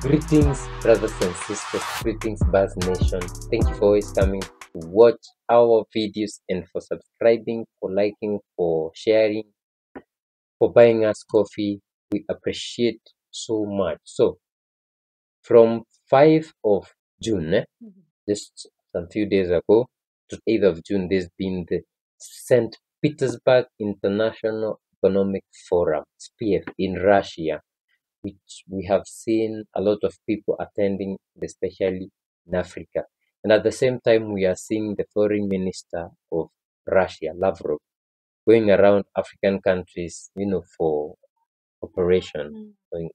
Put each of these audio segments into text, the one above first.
Greetings, brothers and sisters. Greetings, Buzz Nation. Thank you for always coming to watch our videos and for subscribing, for liking, for sharing, for buying us coffee. We appreciate so much. So, from 5 of June, eh, just some few days ago, to 8th of June, there's been the St. Petersburg International Economic Forum, SPF, in Russia which we have seen a lot of people attending, especially in Africa. And at the same time, we are seeing the foreign minister of Russia, Lavrov, going around African countries, you know, for operation, mm. going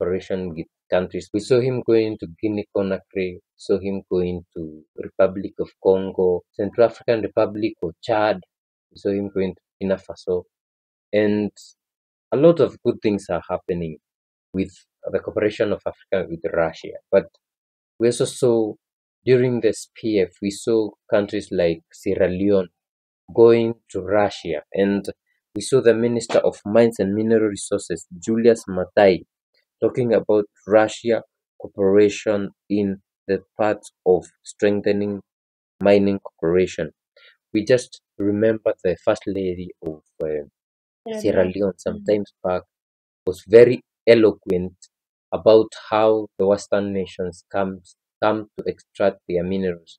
operation with countries. We saw him going to Guinea Conakry, saw him going to Republic of Congo, Central African Republic or Chad, we saw him going to Burkina Faso, and a lot of good things are happening with the cooperation of Africa with Russia. But we also saw during the SPF, we saw countries like Sierra Leone going to Russia, and we saw the Minister of Mines and Mineral Resources, Julius Mattai, talking about Russia cooperation in the part of strengthening mining cooperation. We just remember the First Lady of uh, Sierra Leone sometimes back was very eloquent about how the Western nations comes come to extract their minerals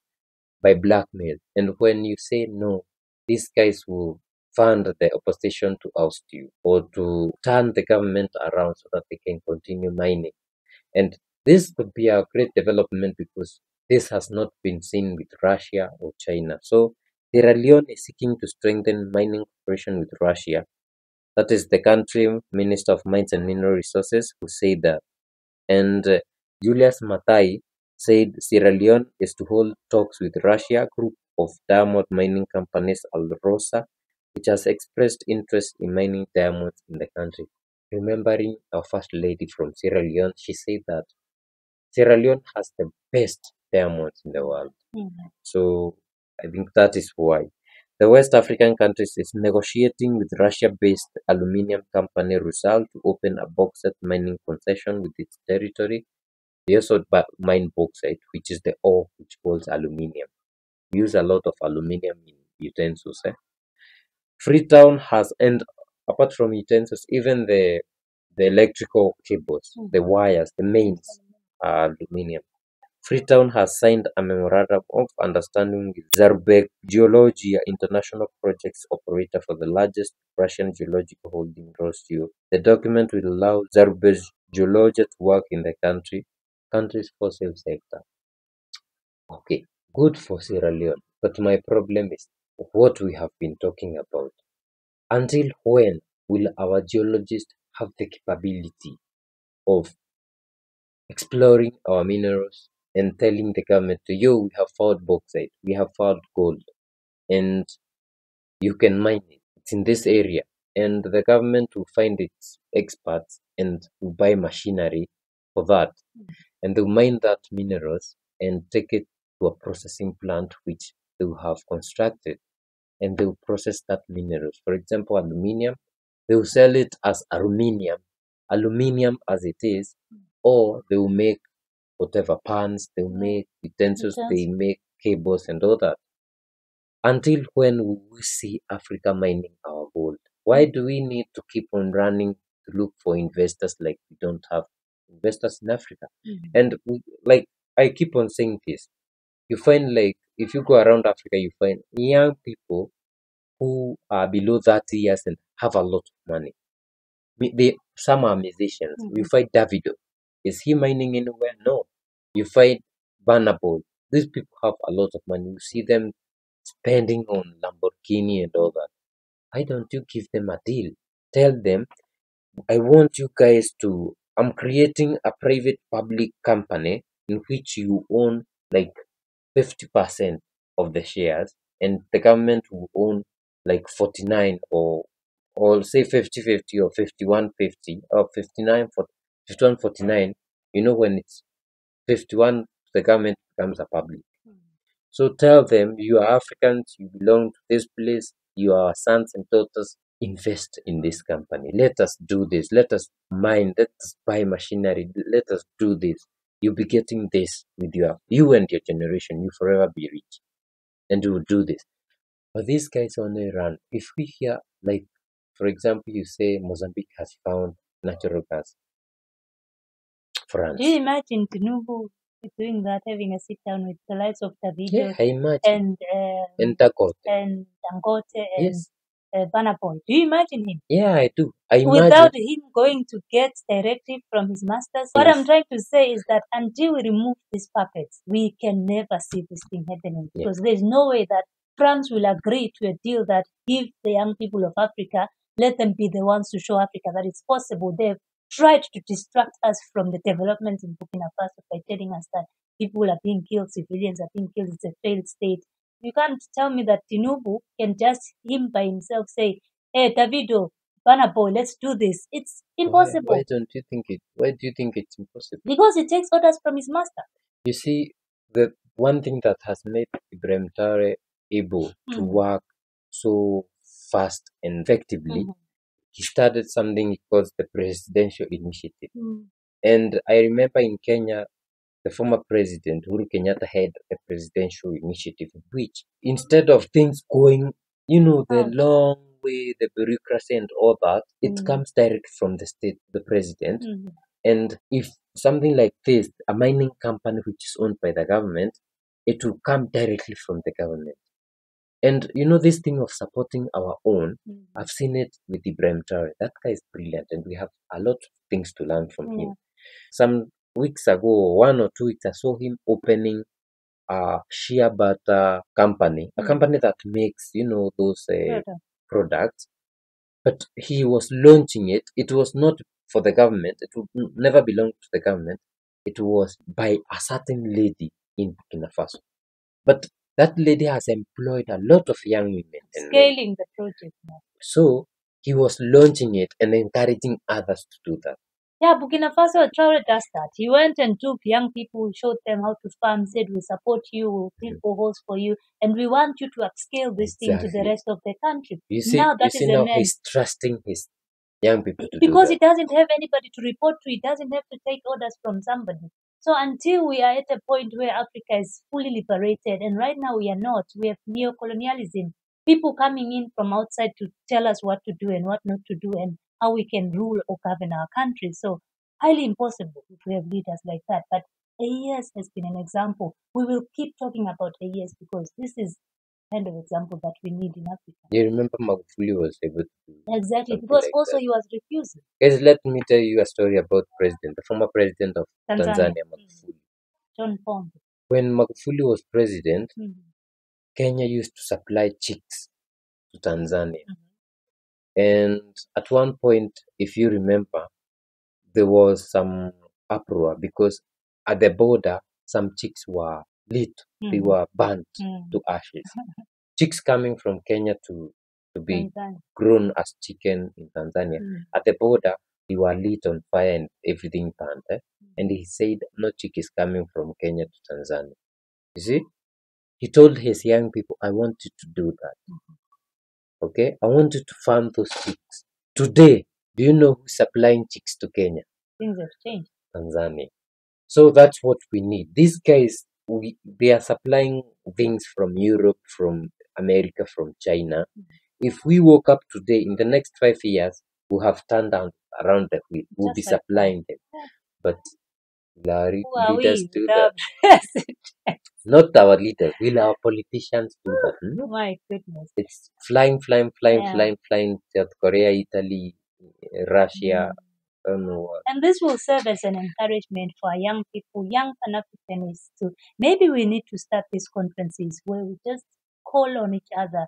by blackmail. And when you say no, these guys will fund the opposition to oust you or to turn the government around so that they can continue mining. And this could be a great development because this has not been seen with Russia or China. So Sierra Leone is seeking to strengthen mining cooperation with Russia that is the country Minister of Mines and Mineral Resources who said that. And uh, Julius Mattai said Sierra Leone is to hold talks with Russia group of diamond mining companies Alrosa, which has expressed interest in mining diamonds in the country. Remembering our first lady from Sierra Leone, she said that Sierra Leone has the best diamonds in the world. So I think that is why. The West African countries is negotiating with Russia-based aluminium company Rusal to open a bauxite mining concession with its territory. They also mine bauxite, which is the ore which holds aluminium. We use a lot of aluminium in utensils. Eh? Freetown has, and apart from utensils, even the the electrical cables, the wires, the mains are aluminium. Freetown has signed a memorandum of understanding with Zarbek Geologia International Projects operator for the largest Russian geological holding Rosgeo. The document will allow Zarbek Geologia to work in the country, country's fossil sector. Okay, good for Sierra Leone. But my problem is what we have been talking about. Until when will our geologists have the capability of exploring our minerals and telling the government to you we have found bauxite, we have found gold, and you can mine it. It's in this area. And the government will find its experts and will buy machinery for that. And they'll mine that minerals and take it to a processing plant which they will have constructed. And they will process that minerals. For example, aluminium, they will sell it as aluminium, aluminium as it is, or they will make whatever pans, they make utensils, they make cables and all that. Until when we see Africa mining our gold? Why do we need to keep on running to look for investors like we don't have investors in Africa? Mm-hmm. And we, like I keep on saying this, you find like if you go around Africa, you find young people who are below 30 years and have a lot of money. They, some are musicians. You mm-hmm. find Davido. Is he mining anywhere? No. You find Boy. These people have a lot of money. You see them spending on Lamborghini and all that. Why don't you give them a deal? Tell them, I want you guys to, I'm creating a private public company in which you own like 50% of the shares and the government will own like 49 or or say 50 50 or 51 50 or 59 for 51 49 you know when it's 51 the government becomes a public hmm. so tell them you are africans you belong to this place you are sons and daughters invest in this company. Let us do this. Let us mine. Let us buy machinery. Let us do this. You'll be getting this with your you and your generation. You forever be rich, and you will do this. But these guys only run. If we hear like, for example, you say Mozambique has found natural gas. France. Do you imagine Tinubu doing that, having a sit down with the likes of Davido Yeah, I imagine. and um, And Dakota. and Dangote and Yes. uh, Do you imagine him? Yeah, I do. I imagine. Without him going to get directive from his masters, what I'm trying to say is that until we remove these puppets, we can never see this thing happening Yeah. because there's no way that France will agree to a deal that give the young people of Africa, let them be the ones to show Africa that it's possible. They've tried to distract us from the developments in Burkina Faso by telling us that people are being killed, civilians are being killed, it's a failed state. You can't tell me that Tinubu can just him by himself say, Hey Davido, Burna Boy, let's do this. It's impossible why don't you think it? Why do you think it's impossible? because he takes orders from his master. You see, the one thing that has made Ibrahim Traore able to Mhm. work so fast and effectively, Mhm. He started something he calls the Presidential Initiative. Mm. And I remember in Kenya, the former president Uhuru Kenyatta had a presidential initiative, which instead of things going, you know, the Oh. long way, the bureaucracy and all that, it Mm. comes direct from the state, the president. Mhm. And if something like this, a mining company which is owned by the government, it will come directly from the government. And you know, this thing of supporting our own, Mhm. I've seen it with Ibrahim Traore. That guy is brilliant, and we have a lot of things to learn from Yeah. him. Some weeks ago, one or two weeks, I saw him opening a shea butter company, a Mm. company that makes, you know, those uh, products. But he was launching it. It was not for the government. It would never belong to the government. It was by a certain lady in Burkina Faso. But that lady has employed a lot of young women. Scaling the project now. So he was launching it and encouraging others to do that. Yeah, Burkina Faso Traore does that. He went and took young people, showed them how to farm, said, We support you, we'll dig mm. boreholes for you, and we want you to upscale this thing to the rest of the country. You see, now you that see is a now man. he's trusting his young people to because do he doesn't have anybody to report to, he doesn't have to take orders from somebody. So until we are at a point where Africa is fully liberated, and right now we are not, we have neo-colonialism, people coming in from outside to tell us what to do and what not to do, and how we can rule or govern our country. So highly impossible if we have leaders like that. But AES has been an example. We will keep talking about AES because this is kind of example that we need in Africa. You remember Magufuli was able to Exactly, because like also that. he was refusing. Guys, let me tell you a story about president, the former president of Tanzania, Tanzania, Mm. Magufuli. John Pombe. When Magufuli was president, Mhm. Kenya used to supply chicks to Tanzania. Mhm. And at one point, if you remember, there was some uproar because at the border, some chicks were lit, they Mhm. were burnt Mm. to ashes. chicks coming from Kenya to, to be Tanzania. grown as chicken in Tanzania. Mm. At the border, they were lit on fire and everything burned. eh? And he said, No chick is coming from Kenya to Tanzania. You see? He told his young people, I want you to do that. Okay? I want you to farm those chicks. Today, do you know who's supplying chicks to Kenya? Things have changed. Tanzania. So that's what we need. These guys, we, they are supplying things from Europe, from America, from China. If we woke up today, in the next five years, we'll have turned down around the wheel. We'll be like supplying them. But will our re- Who are leaders do that? Not our leaders. Will our politicians do that? No. My goodness. It's flying, flying, flying, Yeah. flying, flying. South Korea, Italy, Russia. Mm. And this will serve as an encouragement for our young people, young Pan Africanists to maybe we need to start these conferences where we just call on each other,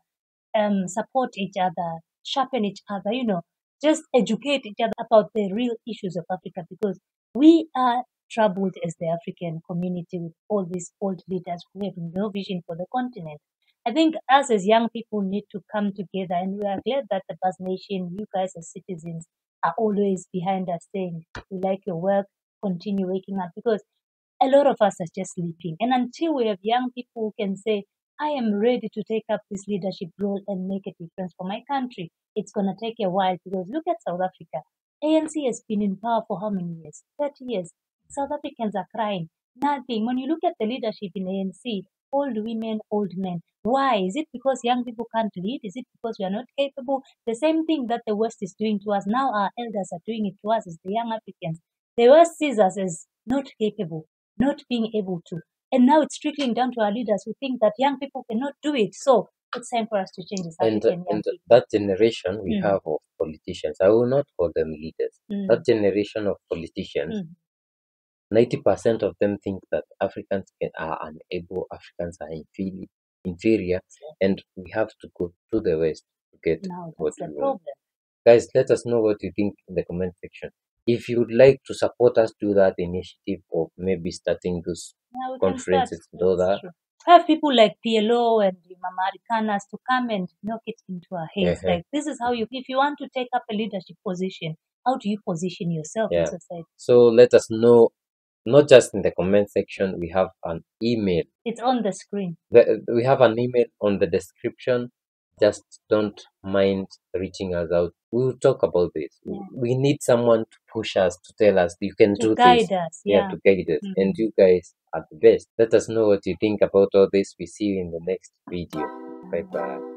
um, support each other, sharpen each other, you know, just educate each other about the real issues of Africa because we are troubled as the African community with all these old leaders who have no vision for the continent. I think us as young people need to come together, and we are glad that the Buzz Nation, you guys as citizens, are always behind us saying, We like your work, continue waking up because a lot of us are just sleeping. And until we have young people who can say, I am ready to take up this leadership role and make a difference for my country. It's going to take a while because look at South Africa. ANC has been in power for how many years? 30 years. South Africans are crying. Nothing. When you look at the leadership in ANC, old women, old men. Why? Is it because young people can't lead? Is it because we are not capable? The same thing that the West is doing to us. Now our elders are doing it to us as the young Africans. The West sees us as not capable, not being able to. And now it's trickling down to our leaders who think that young people cannot do it. So it's time for us to change this And, and that generation we Mm. have of politicians, I will not call them leaders. Mm, That generation of politicians, mm, 90% of them think that Africans can, are unable, Africans are inferior, inferior, and we have to go to the West to get now what we want. Guys, let us know what you think in the comment section. If you would like to support us do that initiative of maybe starting those we conferences, do that. true. Have people like PLO and the Mamaricanas to come and knock it into our heads. Uh-huh. Like this is how you, if you want to take up a leadership position, how do you position yourself in society? So let us know, not just in the comment section, we have an email. It's on the screen. The, we have an email on the description. Just don't mind reaching us out. We will talk about this. Yeah. We need someone to push us, to tell us you can To do guide this. us. Yeah, Yeah. to guide us. Mhm. And you guys are the best. Let us know what you think about all this. We see you in the next video. Bye bye.